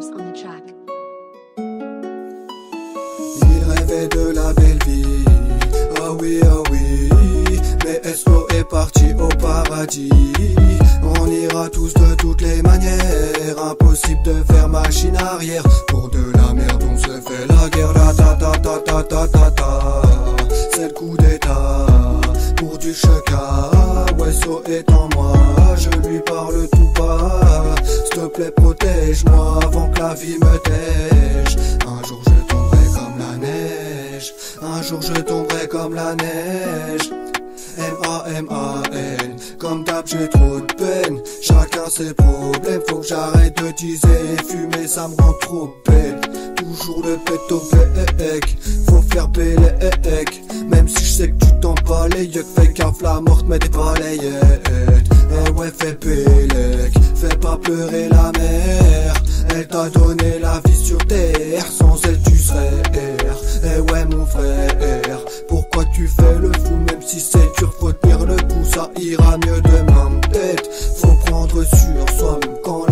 On track. Il rêvait de la belle vie, ah oui, ah oui. Mais SO est parti au paradis. On ira tous de toutes les manières. Impossible de faire machine arrière. Pour de la merde, on se fait la guerre. La ta ta ta ta ta ta ta. C'est le coup d'état. Pour du chaka, SO est en moi. Plaît, protège-moi avant que la vie me tèche. Un jour je tomberai comme la neige. Un jour je tomberai comme la neige. M-A-M-A-N Comme d'hab j'ai trop de peine Chacun ses problèmes Faut que j'arrête de teaser fumer ça me rend trop bête Toujours le pète au bec Faut faire bélec Même si je sais que tu t'en bats les yeux Fais qu'un flamme morte mais t'es pas les Eh ouais fais bélec pleurer la mer. Elle t'a donné la vie sur terre, sans elle tu serais air. Eh ouais mon frère, pourquoi tu fais le fou? Même si c'est dur faut tenir le coup, ça ira mieux demain tête. Faut prendre sur soi-même quand